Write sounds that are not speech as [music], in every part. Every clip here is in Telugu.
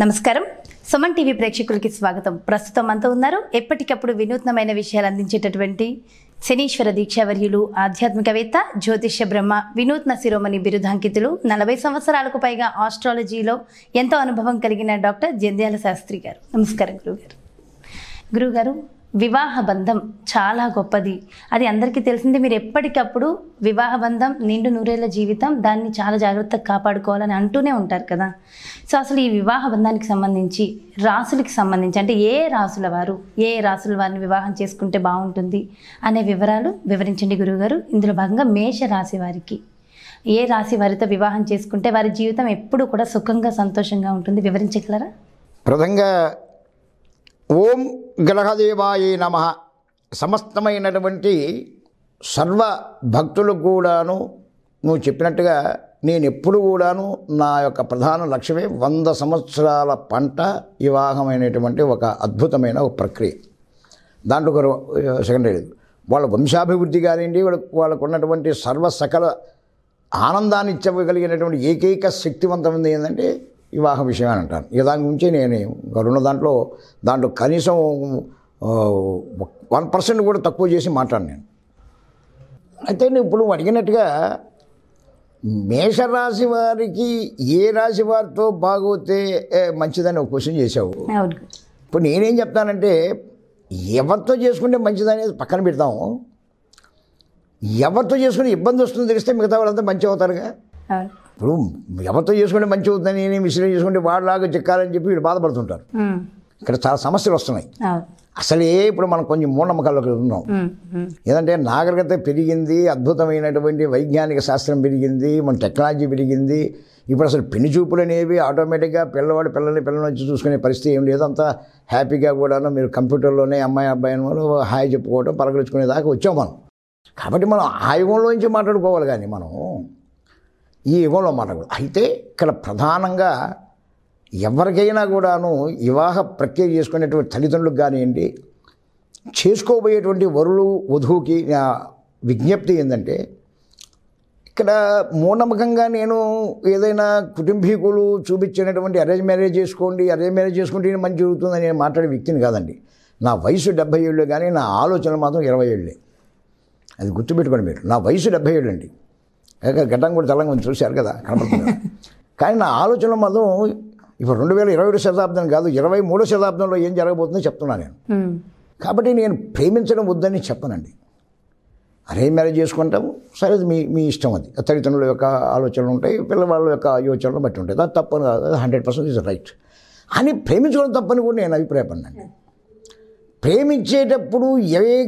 నమస్కారం. సుమన్ టీవీ ప్రేక్షకులకి స్వాగతం. ప్రస్తుతం మనతో ఉన్నారు. ఎప్పటికప్పుడు వినూత్నమైన విషయాలు అందించేటటువంటి శనీశ్వర దీక్షావర్యులు ఆధ్యాత్మికవేత్త జ్యోతిష్య బ్రహ్మ వినూత్న శిరోమణి బిరుదాంకితులు నలభై సంవత్సరాలకు పైగా ఆస్ట్రాలజీలో ఎంతో అనుభవం కలిగిన డాక్టర్ జంధ్యాల శాస్త్రి గారు. నమస్కారం గురుగారు. గురుగారు వివాహ బంధం చాలా గొప్పది. అది అందరికీ తెలిసింది మీరు ఎప్పటికప్పుడు వివాహ బంధం నిండు నూరేళ్ళ జీవితం దాన్ని చాలా జాగ్రత్తగా కాపాడుకోవాలని అంటూనే ఉంటారు కదా. సో అసలు ఈ వివాహ బంధానికి సంబంధించి రాసులకి సంబంధించి అంటే ఏ రాసుల వారు ఏ రాసుల వారిని వివాహం చేసుకుంటే బాగుంటుంది అనే వివరాలు వివరించండి గురువుగారు. ఇందులో భాగంగా మేష రాశి వారికి ఏ రాశి వారితో వివాహం చేసుకుంటే వారి జీవితం ఎప్పుడు కూడా సుఖంగా సంతోషంగా ఉంటుంది. వివరించగలరా? ప్రథంగా ఓం గ్రహదేవాయ నమ. సమస్తమైనటువంటి సర్వ భక్తులకు కూడాను నువ్వు చెప్పినట్టుగా నేను ఎప్పుడు కూడాను నా యొక్క ప్రధాన లక్ష్యమే వంద సంవత్సరాల పంట వివాహమైనటువంటి ఒక అద్భుతమైన ఒక ప్రక్రియ. దాంట్లో ఒక సెకండరీ లేదు. వాళ్ళ వంశాభివృద్ధి కానివ్వండి వాళ్ళ వాళ్ళకు ఉన్నటువంటి సర్వ సకల ఆనందాన్ని ఇచ్చగలిగినటువంటి ఏకైక శక్తివంతమైనది ఏంటంటే వివాహ విషయం అని అంటాను. ఇక దాని గురించి నేను ఉన్న దాంట్లో దాంట్లో కనీసం వన్ పర్సెంట్ కూడా తక్కువ చేసి మాట్లాడు నేను. అయితే ఇప్పుడు అడిగినట్టుగా మేషరాశి వారికి ఏ రాశి వారితో బాగోతే ఏ, మంచిదని ఒక క్వశ్చన్ చేశావు. అవును. ఇప్పుడు నేనేం చెప్తానంటే ఎవరితో చేసుకుంటే మంచిదనేది పక్కన పెడతాము ఎవరితో చేసుకుని ఇబ్బంది వస్తుందో తెలిస్తే మిగతా వాళ్ళంతా మంచి అవుతారుగా. ఇప్పుడు ఎవరితో చేసుకుంటే మంచి అవుతుందని నేను మిశ్రం చేసుకుంటే వాళ్ళలాగా చిక్కాలని చెప్పి వీళ్ళు బాధపడుతుంటారు. ఇక్కడ చాలా సమస్యలు వస్తున్నాయి. అసలే ఇప్పుడు మనం కొంచెం మూఢనమ్మకాల్లోకి ఉన్నాం ఏదంటే నాగరికత పెరిగింది అద్భుతమైనటువంటి వైజ్ఞానిక శాస్త్రం పెరిగింది మన టెక్నాలజీ పెరిగింది. ఇప్పుడు అసలు పెళ్ళి చూపులు అనేవి ఆటోమేటిక్గా పిల్లవాడు పిల్లల్ని పిల్లల్ని వచ్చి చూసుకునే పరిస్థితి ఏం లేదు. అంతా హ్యాపీగా కూడాను మీరు కంప్యూటర్లోనే అమ్మాయి అబ్బాయి వాళ్ళు హాయ్ చెప్పుకోవడం పలకరించుకునే దాకా వచ్చాం మనం. కాబట్టి మనం ఆ యుగంలోంచి మాట్లాడుకోవాలి కానీ మనం ఈ యుగంలో మనకు. అయితే ఇక్కడ ప్రధానంగా ఎవరికైనా కూడాను వివాహ ప్రక్రియ చేసుకునేటువంటి తల్లిదండ్రులకు కానివ్వండి చేసుకోబోయేటువంటి వరులు వధువుకి నా విజ్ఞప్తి ఏంటంటే ఇక్కడ మూఢనమ్మకంగా నేను ఏదైనా కుటుంబీకులు చూపించినటువంటి అరేంజ్ మ్యారేజ్ చేసుకోండి అరేంజ్ మ్యారేజ్ చేసుకుంటే మంచి జరుగుతుందని నేను మాట్లాడే వ్యక్తిని కాదండి. నా వయసు డెబ్బై ఏళ్ళు కానీ నా ఆలోచనలు మాత్రం ఇరవై ఏళ్ళే. అది గుర్తుపెట్టుకోండి మీరు. నా వయసు డెబ్బై ఏళ్ళు అండి గడ్డం కూడా తెలంగా ఉంది చూశారు కదా కనపడుతుంది. [laughs] కానీ నా ఆలోచనలు మాత్రం ఇప్పుడు రెండు వేల ఇరవై శతాబ్దం కాదు ఇరవై మూడో శతాబ్దంలో ఏం జరగబోతుందో చెప్తున్నాను నేను. కాబట్టి నేను ప్రేమించడం వద్దని చెప్పనండి. అరేంజ్ మ్యారేజ్ చేసుకుంటాము సరే మీ మీ ఇష్టం అది. తల్లిదండ్రుల యొక్క ఆలోచనలు ఉంటాయి పిల్లవాళ్ళ యొక్క యోచనలు బట్టి ఉంటాయి. అది తప్పని కాదు హండ్రెడ్ పర్సెంట్ ఇస్ రైట్. అని ప్రేమించడం తప్పని కూడా నేను అభిప్రాయపడినాను. ప్రేమించేటప్పుడు ఏ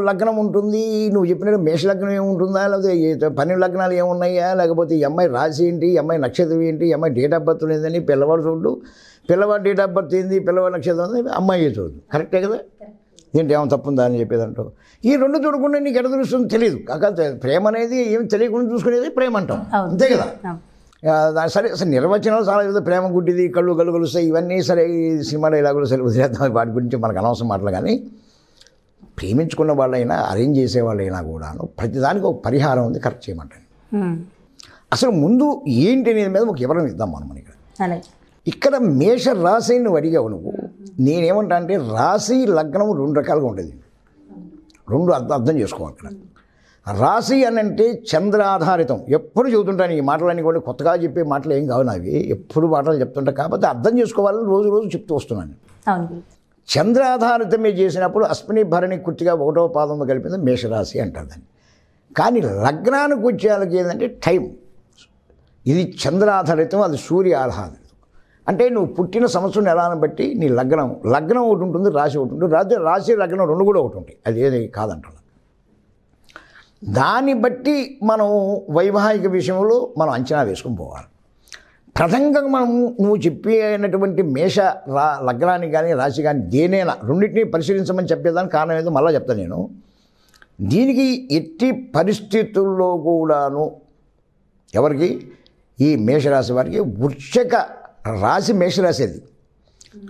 లగ్నం ఉంటుంది? నువ్వు చెప్పినట్టు మేష లగ్నం ఏముంటుందా లేకపోతే ఏ- పన్నెండు లగ్నాలు ఏమున్నాయా లేకపోతే ఈ అమ్మాయి రాశి ఏంటి? ఈ అమ్మాయి నక్షత్రం ఏంటి? ఈ అమ్మాయి డేట్ ఆఫ్ బర్త్ ఏందని పిల్లవాడు చూడు. పిల్లవాడు డేట్ ఆఫ్ బర్త్ ఏంది? పిల్లవాడి నక్షత్రం ఏంది? అమ్మాయి చూడు. కరెక్టే కదా? ఏంటి? ఏమైనా తప్పుందా అని చెప్పేదంటావు ఈ రెండు చూడకుండా నీకు ఎడ తెలుస్తుందో? తెలియదు కాకపోతే ప్రేమ అనేది ఏమి తెలియకుండా చూసుకునేది ప్రేమ అంటాం. అంతే కదా? సరే అసలు నిర్వచనాలు చాలా ఏదో ప్రేమ గుడ్డిది కళ్ళు కళ్ళు కలుస్తాయి ఇవన్నీ సరే ఈ సినిమా డైలాగులు సరే వదిలేద్దాం వాటి గురించి మనకు అనవసరం మాటలు కానీ ప్రేమించుకున్న వాళ్ళైనా అరేంజ్ చేసే వాళ్ళైనా కూడాను ప్రతిదానికి ఒక పరిహారం ఉంది కరెక్ట్ చేయమంటాను. అసలు ముందు ఏంటి అనేది మీద ఒక వివరం ఇద్దాం మనం ఇక్కడ. ఇక్కడ మేష రాశి నువ్వు అడిగావు నువ్వు నేనేమంటా అంటే రాశి లగ్నం రెండు రకాలుగా ఉండేది రెండు అర్థం అర్థం చేసుకోవాలి అక్కడ రాశి అని అంటే చంద్ర ఆధారితం ఎప్పుడు చెబుతుంటాను ఈ మాటలన్నీ కూడా కొత్తగా చెప్పే మాటలు ఏం కావు నావి. ఎప్పుడు మాటలు చెప్తుంటా. కాబట్టి అర్థం చేసుకోవాలని రోజు రోజు చెప్తూ వస్తున్నాను. చంద్ర ఆధారితమే చేసినప్పుడు అశ్విని భరణి కుర్తిగా ఒకటో పాదంలో కలిపింది మేషరాశి అంటారు దాన్ని. కానీ లగ్నానికి వచ్చేళ్ళకి ఏంటంటే టైం. ఇది చంద్ర ఆధారితం అది సూర్య ఆధారితం అంటే నువ్వు పుట్టిన సంవత్సరం ఎలాని బట్టి నీ లగ్నం లగ్నం ఒకటి ఉంటుంది రాశి ఒకటి ఉంటుంది. రాశి రాశి లగ్నం రెండు కూడా ఒకటి ఉంటాయి. అది ఏది కాదంటారు. దాన్ని బట్టి మనం వైవాహిక విషయంలో మనం అంచనా వేసుకుని పోవాలి. ప్రథంగా మనం నువ్వు చెప్పినటువంటి మేష రా లగ్నానికి కానీ రాశి కానీ దేనైనా రెండింటినీ పరిశీలించమని చెప్పేదానికి కారణం ఏదో మళ్ళీ చెప్తాను నేను. దీనికి ఎట్టి పరిస్థితుల్లో కూడాను ఎవరికి? ఈ మేషరాశి వారికి వృక్షక రాశి మేషరాశి అది.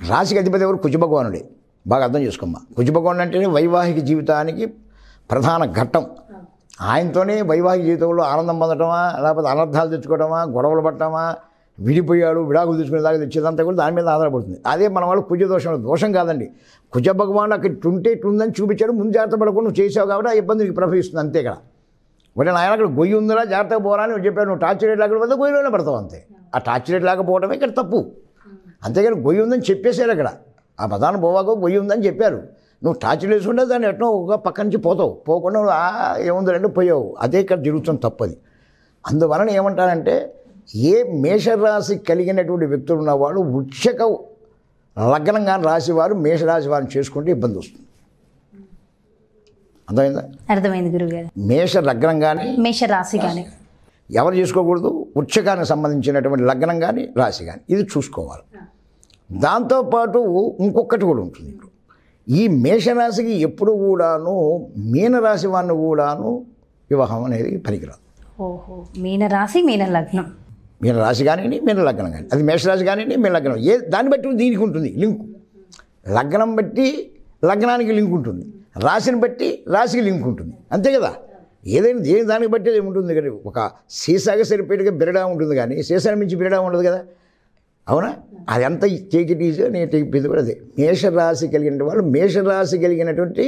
రాశికి అధిపతి ఎవరు? కుజభగవానుడే బాగా అర్థం చేసుకోమ్మా. కుజభగవానుడు అంటేనే వైవాహిక జీవితానికి ప్రధాన ఘట్టం. ఆయనతోనే వైవాహిక జీవితంలో ఆనందం పొందటమా లేకపోతే అనర్థాలు తెచ్చుకోవటమా గొడవలు పట్టడమా విడిపోయాడు విడాకులు తీసుకునే దాకా తెచ్చేదంతా కూడా దాని మీద ఆధారపడుతుంది. అదే మన వాళ్ళు కుజ దోషం దోషం కాదండి. కుజ భగవాన్ అక్కడ ఇట్టుంటే ఉందని చూపించాడు ముందు జాగ్రత్త పడకుండా నువ్వు చేసావు కాబట్టి ఆ ఇబ్బంది నీకు అంతే ఇక్కడ. ఒకటే నాయన అక్కడ గొయ్యి ఉందిరా జాగ్రత్తగా పోరా అని చెప్పాను నువ్వు టార్చ్ రేట్ లేకపోతే గొయ్యిలోనే పడతావు అంతే. ఆ టార్చ్ రేట్ లేకపోవడమే ఇక్కడ తప్పు. అంతేగాని గొయ్యి ఉందని చెప్పేశారు అక్కడ. ఆ పదాన్ని బోవాకు గొయ్యి ఉందని చెప్పారు. నువ్వు టార్చ్ వేసుకుంటే దాన్ని ఎట్నో ఒక పక్క నుంచి పోతావు. పోకుండా ఏముంది రెండు పోయావు. అదే ఇక్కడ జరుగుతుంది తప్పది. అందువలన ఏమంటారంటే ఏ మేషరాశి కలిగినటువంటి వ్యక్తులు ఉన్నవాళ్ళు వృక్షక లగ్నంగా రాసేవారు మేషరాశి వారిని చేసుకుంటే ఇబ్బంది వస్తుంది. అర్థమైందా? అర్థమైంది గురుగారు. మేష లగ్నం కానీ మేష రాశి కానీ ఎవరు చేసుకోకూడదు? వృక్షకానికి సంబంధించినటువంటి లగ్నం కానీ రాశి కానీ ఇది చూసుకోవాలి. దాంతోపాటు ఇంకొకటి కూడా ఉంటుంది. ఈ మేషరాశికి ఎప్పుడు కూడాను మీనరాశి వారిని కూడాను వివాహం అనేది పనికిరాదు. ఓహో మీన రాశి మీన లగ్నం మీన రాశి కానివ్వండి. మీన లగ్నం కానీ అది మేషరాశి కానివ్వండి మీన లగ్నం ఏ దాన్ని బట్టి దీనికి ఉంటుంది లింకు. లగ్నం బట్టి లగ్నానికి లింక్ ఉంటుంది. రాశిని బట్టి రాశికి లింక్ ఉంటుంది. అంతే కదా? ఏదైనా దేని దానికి బట్టి అది ఉంటుంది కదా ఒక సీసాగా సరిపోయేట్టుగా బిరడా ఉంటుంది కానీ సీసాని మించి బిరడా ఉండదు కదా? అవునా? అది ఎంత టేక్ ఇట్ నేను టేక్ ఇది కూడా అదే మేషరాశి కలిగిన వాళ్ళు మేషరాశి కలిగినటువంటి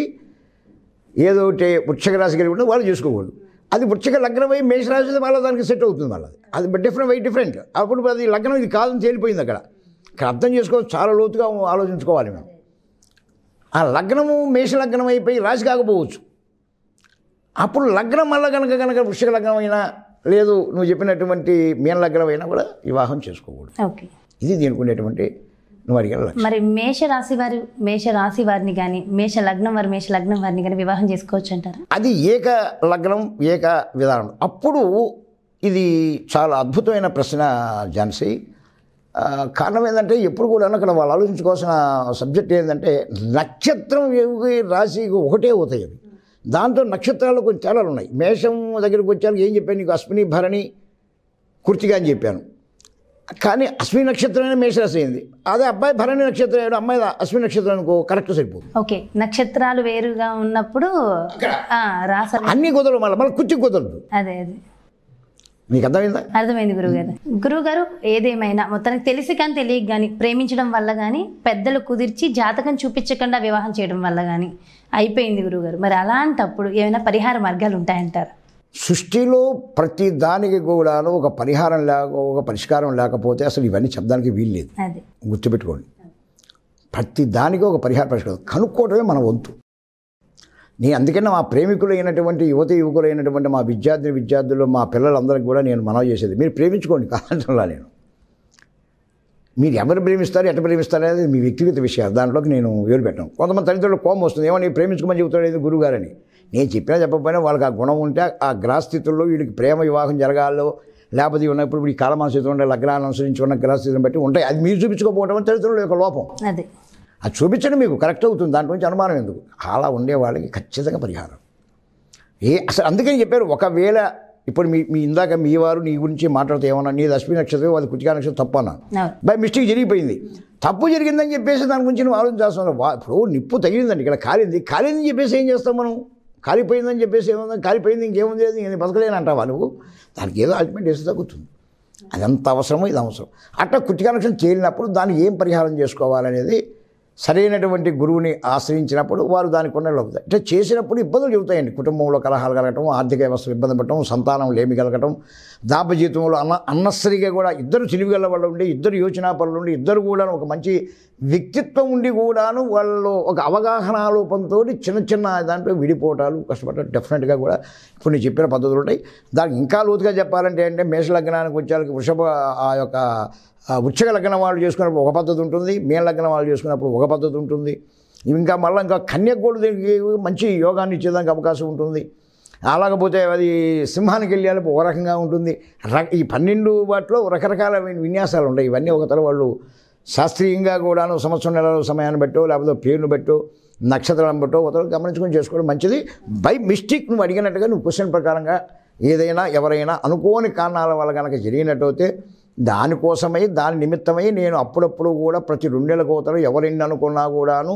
ఏదో ఒకటి వృక్షక రాశి కలిగి ఉంటే వాళ్ళు చూసుకోకూడదు. అది వృక్షక లగ్నం అయి మేషరాశి అయితే వాళ్ళ దానికి సెట్ అవుతుంది వాళ్ళది. అది డిఫరెంట్ వై డిఫరెంట్ అప్పుడు అది లగ్నం ఇది కాదని తేలిపోయింది అక్కడ. ఇక్కడ అర్థం చేసుకోవచ్చు చాలా లోతుగా ఆలోచించుకోవాలి మేము ఆ లగ్నము మేష లగ్నం అయిపోయి రాశి కాకపోవచ్చు. అప్పుడు లగ్నం వల్ల కనుక కనుక వృక్షక లగ్నం అయినా లేదు నువ్వు చెప్పినటువంటి మీన లగ్నం అయినా కూడా వివాహం చేసుకోకూడదు. ఓకే. ఇది దీనికి ఉండేటువంటి మరి మేష రాశి వారు మేష రాశి వారిని కానీ మేష లగ్నం వారు మేష లగ్నం వారిని కానీ వివాహం చేసుకోవచ్చు అంటారా? అది ఏక లగ్నం ఏక విధానం. అప్పుడు ఇది చాలా అద్భుతమైన ప్రశ్న ఝాన్సీ. కారణం ఏంటంటే ఎప్పుడు కూడా అక్కడ వాళ్ళు ఆలోచించుకోవాల్సిన సబ్జెక్ట్ ఏంటంటే నక్షత్రం ఏవి రాశి ఒకటే అవుతాయి అవి. దాంతో నక్షత్రాలు కొన్ని తేడాలు ఉన్నాయి. మేషం దగ్గరికి వచ్చాక ఏం చెప్పాను నీకు? అశ్విని భరణి కుర్తిగా అని చెప్పాను. కానీ అశ్విని నక్షత్రమే మేషరాశి అయింది. అదే అబ్బాయి భరణి నక్షత్రం అయ్యాడు అమ్మాయి అశ్విని నక్షత్రం అనుకో కరెక్ట్ సరిపోతుంది ఓకే నక్షత్రాలు వేరుగా ఉన్నప్పుడు రాస అన్ని కుదరదు మళ్ళీ మళ్ళీ కుర్చీ కుదరదు. అదే అదే. నీకు అర్థమైందా? అర్థమైంది గురుగారు గురుగారు ఏదేమైనా మొత్తానికి తెలిసి కానీ తెలియక కానీ ప్రేమించడం వల్ల కానీ పెద్దలు కుదిర్చి జాతకం చూపించకుండా వివాహం చేయడం వల్ల కానీ అయిపోయింది గురుగారు మరి అలాంటప్పుడు ఏమైనా పరిహార మార్గాలు ఉంటాయంటారు? సృష్టిలో ప్రతి దానికి కూడాను ఒక పరిహారం లేక ఒక పరిష్కారం లేకపోతే అసలు ఇవన్నీ చెప్పడానికి వీలు లేదు. గుర్తుపెట్టుకోండి. ప్రతి దానికి ఒక పరిహార పరిష్కారం. కనుక్కోవడమే మన వంతు. నేను అందుకనే మా ప్రేమికులైనటువంటి యువత యువకులైనటువంటి మా విద్యార్థి విద్యార్థులు మా పిల్లలందరికీ కూడా నేను మనవి చేసేది. మీరు ప్రేమించుకోండి కాదంటలా నేను. మీరు ఎవరు ప్రేమిస్తారు ఎట్ట ప్రేమిస్తారు అనేది మీ వ్యక్తిగత విషయాలు. దాంట్లోకి నేను వేరు పెట్టను. కొంతమంది తల్లిదండ్రులు కోపం వస్తుంది. ఏమో నేను ప్రేమించుకోమని చెబుతాడు గురువుగారని నేను చెప్పినా చెప్పకపోయినా వాళ్ళకి ఆ గుణం ఉంటే ఆ గ్రహస్థితుల్లో వీడికి ప్రేమ వివాహం జరగాలో లేకపోతే ఉన్నప్పుడు ఇప్పుడు ఈ కాలమాసస్థితులు ఉండే లగ్నాన్ని అనుసరించి ఉన్న గ్రహస్థితిని బట్టి ఉంటాయి. అది మీరు చూపించుకోకపోవడం తల్లిదండ్రుల యొక్క లోపం. అదే. అది చూపించడం మీకు కరెక్ట్ అవుతుంది దాంట్లో నుంచి అనుమానం ఎందుకు? అలా ఉండే వాళ్ళకి ఖచ్చితంగా పరిహారం. ఏ అసలు అందుకని చెప్పారు ఒకవేళ ఇప్పుడు మీ మీ ఇందాక మీ వారు నీ గురించి మాట్లాడితే ఏమన్నా నీది అశ్విని నక్షత్రం అది కుచికా నక్షత్రం తప్పు అన్నా బై మిస్టేక్ జరిగిపోయింది. తప్పు జరిగిందని చెప్పేసి దాని గురించి నువ్వు ఆలోచించాల్సిన ఇప్పుడు నిప్పు తగిలిందండి ఇక్కడ కాలింది. కాలిందని చెప్పేసి ఏం చేస్తాం మనం? కాలిపోయిందని చెప్పేసి ఏముంది? కాలిపోయింది ఇంకేముంది లేదు నేను బతకలేను అంటావా నువ్వు? దానికి ఏదో అల్టిమేట్ వేసి తగ్గుతుంది. అదంత అవసరమో ఇది అవసరం. అట్లా కుట్టి కనెక్షన్ చేరినప్పుడు దానికి ఏం పరిహారం చేసుకోవాలనేది సరైనటువంటి గురువుని ఆశ్రయించినప్పుడు వారు దానికి కొన్ని అవుతాయి అంటే చేసినప్పుడు ఇబ్బందులు చెబుతాయండి. కుటుంబంలో కలహాలు కలగటం ఆర్థిక వ్యవస్థ ఇబ్బంది పడటం సంతానం లేమి కలగటం దాప జీవితంలో అన్న అన్నసరిగా కూడా ఇద్దరు చిలివిగల వాళ్ళు ఉండి ఇద్దరు యోచనా పనులు ఉండి ఇద్దరు కూడా ఒక మంచి వ్యక్తిత్వం ఉండి కూడాను వాళ్ళు ఒక అవగాహన లోపంతో చిన్న చిన్న దాంట్లో విడిపోవటాలు కష్టపడటం డెఫినెట్గా కూడా ఇప్పుడు నేను చెప్పిన పద్ధతులు ఉంటాయి. దానికి ఇంకా లోతుగా చెప్పాలంటే అంటే మేష లగ్నానికి వచ్చేసరికి వృషభ ఆ యొక్క వృక్షక లగ్నం వాళ్ళు చేసుకున్నప్పుడు ఒక పద్ధతి ఉంటుంది మేన లగ్నం వాళ్ళు చేసుకున్నప్పుడు ఒక పద్ధతి ఉంటుంది. ఇంకా మళ్ళీ ఇంకా కన్యకు కూడా మంచి యోగాన్ని ఇచ్చేదానికి అవకాశం ఉంటుంది. అలాగపోతే అది సింహానికి వెళ్ళాలి ఒక రకంగా ఉంటుంది. ఈ పన్నెండు వాటిలో రకరకాల విన్యాసాలు ఉంటాయి. ఇవన్నీ ఒక తర వాళ్ళు శాస్త్రీయంగా కూడాను సంవత్సరం నెలల సమయాన్ని బట్టో లేకపోతే పేరును బట్టో నక్షత్రాలను బట్టో ఒకరు గమనించుకొని చేసుకోవడం మంచిది. బై మిస్టేక్ నువ్వు అడిగినట్టుగా నువ్వు క్వశ్చన్ ప్రకారంగా ఏదైనా ఎవరైనా అనుకోని కారణాల వల్ల కనుక జరిగినట్టయితే దానికోసమై దాని నిమిత్తమై నేను అప్పుడప్పుడు కూడా ప్రతి రెండేళ్ళకు అవుతాను ఎవరిని అనుకున్నా కూడాను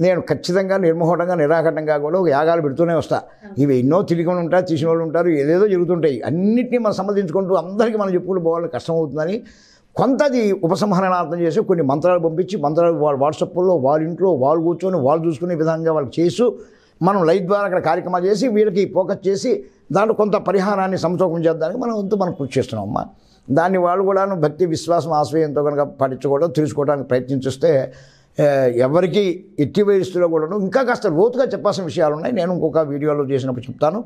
నేను ఖచ్చితంగా నిర్మోహటంగా నిరాకటంగా కూడా ఒక యాగాలు పెడుతూనే వస్తా. ఇవి ఎన్నో తిరిగి ఉంటారు తీసిన వాళ్ళు ఉంటారు ఏదేదో జరుగుతుంటాయి. అన్నింటినీ మనం సంబంధించుకుంటూ అందరికీ మనం చెప్పుకుంటూ పోవాలని కష్టం అవుతుందని కొంతది ఉపసంహరణార్థం చేసి కొన్ని మంత్రాలు పంపించి మంత్రాలు వాళ్ళ వాట్సాప్లో వాళ్ళ ఇంట్లో వాళ్ళు కూర్చొని వాళ్ళు చూసుకునే విధంగా వాళ్ళకి చేస్తూ మనం లైట్ ద్వారా అక్కడ కార్యక్రమాలు చేసి వీళ్ళకి ఫోకస్ చేసి దాంట్లో కొంత పరిహారాన్ని సమతూకం చేద్దానికి మనం వంతు మనం కృషి చేస్తున్నాం అమ్మా. దాన్ని వాళ్ళు కూడా భక్తి విశ్వాసం ఆశ్రయంతో కనుక పట్టించుకోవడం తెలుసుకోవడానికి ప్రయత్నించిస్తే ఎవరికి ఎట్టి వయస్సులో కూడాను ఇంకా కాస్త లోతుగా చెప్పాల్సిన విషయాలు ఉన్నాయి. నేను ఇంకొక వీడియోలో చేసినప్పుడు చెప్తాను.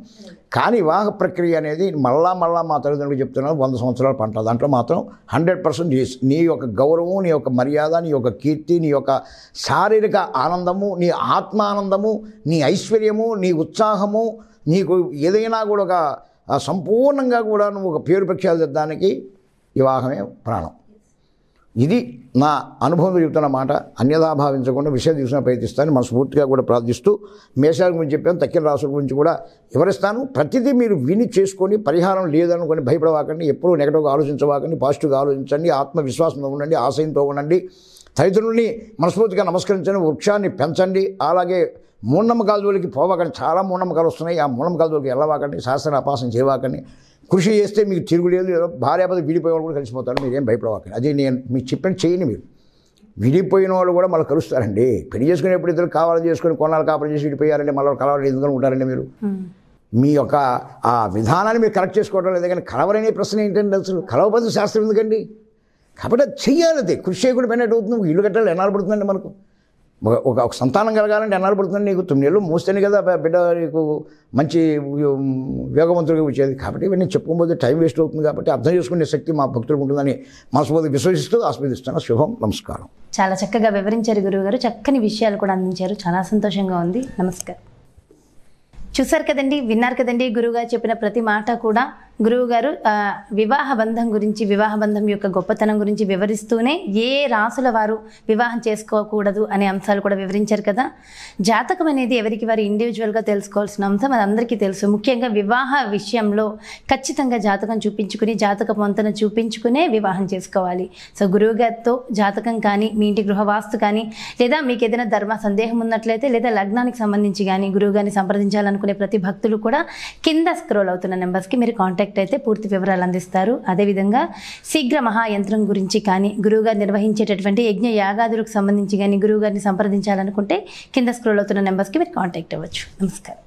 కానీ వివాహ ప్రక్రియ అనేది మళ్ళా మళ్ళా మా తల్లిదండ్రులు చెప్తున్నాను. వంద సంవత్సరాల పంట. దాంట్లో మాత్రం హండ్రెడ్ పర్సెంట్ నీ యొక్క గౌరవం నీ యొక్క మర్యాద నీ యొక్క కీర్తి నీ యొక్క శారీరక ఆనందము నీ ఆత్మానందము నీ ఐశ్వర్యము నీ ఉత్సాహము నీకు ఏదైనా కూడా ఒక సంపూర్ణంగా కూడా నువ్వు ఒక పేరు ప్రఖ్యాలు తెద్దానికి వివాహమే ప్రాణం. ఇది నా అనుభవం చెబుతున్న మాట. అన్యదా భావించకుండా విషయం తీసుకున్న ప్రయత్నిస్తాను మనస్ఫూర్తిగా కూడా ప్రార్థిస్తూ మేషాల గురించి చెప్పాను. తక్కిన రాసుల గురించి కూడా వివరిస్తాను. ప్రతిదీ మీరు విని చేసుకొని పరిహారం లేదనుకొని భయపడవాకండి. ఎప్పుడూ నెగటివ్గా ఆలోచించవాకండి. పాజిటివ్గా ఆలోచించండి. ఆత్మవిశ్వాసంతో ఉండండి. ఆశయంతో ఉండండి. తదితరుల్ని మనస్ఫూర్తిగా నమస్కరించండి. వృక్షాన్ని పెంచండి. అలాగే మూఢనమ్మకాల జోలికి పోవాకండి. చాలా మూఢనమ్మకాలు వస్తున్నాయి. ఆ మూఢనమ్మకాల జోలికి వెళ్ళవాకండి శాస్త్ర అపాసన చేయవాకండి. కృషి చేస్తే మీకు తిరుగులేదు ఏదో భార్యాపద విడిపోయే వాళ్ళు కూడా కలిసిపోతారు. మీరేం భయపడవాకండి. అదే నేను మీకు చెప్పిన చేయండి మీరు. విడిపోయిన వాళ్ళు కూడా మళ్ళీ కలుస్తారండి. పెళ్ళి చేసుకునేప్పుడు ఇద్దరు కావాలని చేసుకుని కొన్నాళ్ళు కాపురం చేసి విడిపోయారంటే మళ్ళీ కలవాలి ఎందుకని ఉంటారండి మీరు? మీ యొక్క ఆ విధానాన్ని మీరు కరెక్ట్ చేసుకోవడం లేదు. కానీ కలవరనే ప్రశ్న ఏంటండి అసలు? కలవబద్ద శాస్త్రం ఎందుకండి? కాబట్టి అది చెయ్యాలి అది. కృషి చేయకుండా పెన్నట్టు అవుతుంది. ఇల్లు కట్టాలి ఎన్నాళ్ళు పడుతుందండి మనకు? ఒక ఒక సంతానం కలగాలంటే ఎన్నాళ్ళు పడుతుంది నీకు? తొమ్మిదేళ్ళు నెలలు మోస్తేనే కదా బిడ్డ నీకు మంచి ఉమ్, వేగవంతుడిగా వచ్చేది. కాబట్టి ఇవన్నీ చెప్పుకోబోతే టైం వేస్ట్ అవుతుంది కాబట్టి అర్థం చేసుకునే శక్తి మా భక్తులకు ఉంటుందని మనసుబోధి విశ్వసిస్తూ ఆస్వాదిస్తాను శుభం నమస్కారం. చాలా చక్కగా వివరించారు గురువుగారు. చక్కని విషయాలు కూడా అందించారు. చాలా సంతోషంగా ఉంది. నమస్కారం. చూసారు కదండి విన్నారు కదండి గురువుగారు చెప్పిన ప్రతి మాట కూడా. గురువుగారు వివాహ బంధం గురించి వివాహ బంధం యొక్క గొప్పతనం గురించి వివరిస్తూనే ఏ రాసుల వారు వివాహం చేసుకోకూడదు అనే అంశాలు కూడా వివరించారు కదా. జాతకం అనేది ఎవరికి వారు ఇండివిజువల్గా తెలుసుకోవాల్సిన అంశం అది అందరికీ తెలుసు. ముఖ్యంగా వివాహ విషయంలో ఖచ్చితంగా జాతకం చూపించుకుని జాతక పొంతన చూపించుకునే వివాహం చేసుకోవాలి. సో గురువుగారితో జాతకం కానీ మీ ఇంటి గృహవాస్తు కానీ లేదా మీకు ఏదైనా ధర్మ సందేహం ఉన్నట్లయితే లేదా లగ్నానికి సంబంధించి కానీ గురువుగారిని సంప్రదించాలనుకునే ప్రతి భక్తులు కూడా కింద స్క్రోల్ అవుతున్న నెంబర్స్కి మీరు కాంటాక్ట్ కాంటాక్ట్ అయితే పూర్తి వివరాలు అందిస్తారు. అదేవిధంగా శీఘ్ర మహాయంత్రం గురించి కానీ గురువుగారు నిర్వహించేటటువంటి యజ్ఞ యాగాదులకు సంబంధించి కానీ గురువుగారిని సంప్రదించాలనుకుంటే కింద స్క్రోల్ అవుతున్న నెంబర్స్కి మీరు కాంటాక్ట్ అవ్వచ్చు. నమస్కారం.